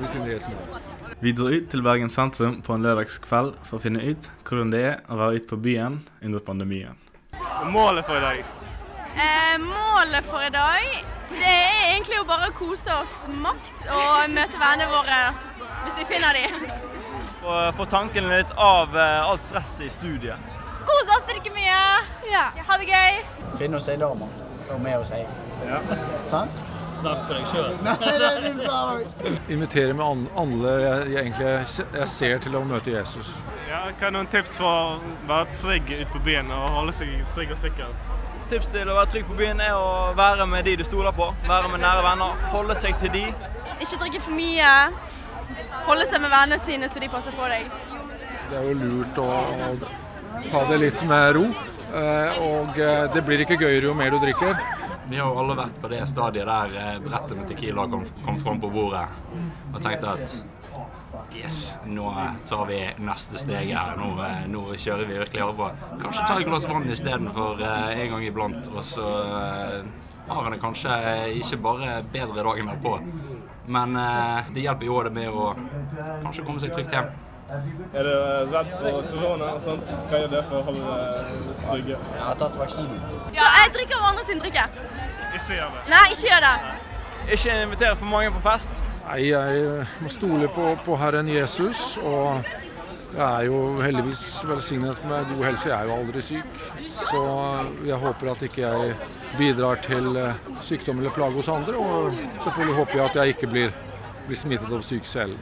vesentlig. Vi dro ut til Bergen sentrum på en lørdagskveld for å finne ut hvordan det er å være ute på byen under pandemien. Målet for i dag? Eh, målet for i dag det er egentlig å bare kose oss maks og møte vennene våre hvis vi finner dem. Og få tankene litt av eh, alt stresset i studiet. Kose oss, drikke mye, ja. ha det gøy. Finne oss ei dame og med oss ei. Ja. Sant? Snakk for deg sjøl. Er. Invitere med alle jeg, jeg egentlig jeg ser til å møte Jesus. Ja, hva er noen tips for å være trygg ute på byen og holde seg trygg og sikker? Tips til å være trygg på byen er å være med de du stoler på. Være med nære venner. Holde seg til de. Ikke drikke for mye. Holde seg med vennene sine så de passer på deg. Det er jo lurt å, å ta det litt med ro. eh, Og eh, det blir ikke gøyere jo mer du drikker. Vi har jo alle vært på det stadiet der eh, brettet med Tequila kom, kom fram på bordet og tenkte at yes, nå tar vi neste steg her. Nå, eh, nå kjører vi virkelig hardt på. Kanskje ta et glass vann istedenfor uh, en gang iblant. Og så eh, har en det kanskje ikke bare bedre dagen derpå, men eh, det hjelper jo det med å kanskje komme seg trygt hjem. Er du redd for korona og sånt? Hva gjør det for å holde deg trygge? Jeg har tatt vaksinen. Så jeg drikker av andre sin drikke. Ikke gjør det. Nei, ikke gjør det. Ikke inviter for mange på fest. Nei, jeg må stole på, på Herren Jesus. Og jeg er jo heldigvis velsignet med god helse. Jeg er jo aldri syk. Så jeg håper at ikke jeg bidrar til eh, sykdom eller plage hos andre. Og selvfølgelig håper jeg at jeg ikke blir, blir smittet av syk selv.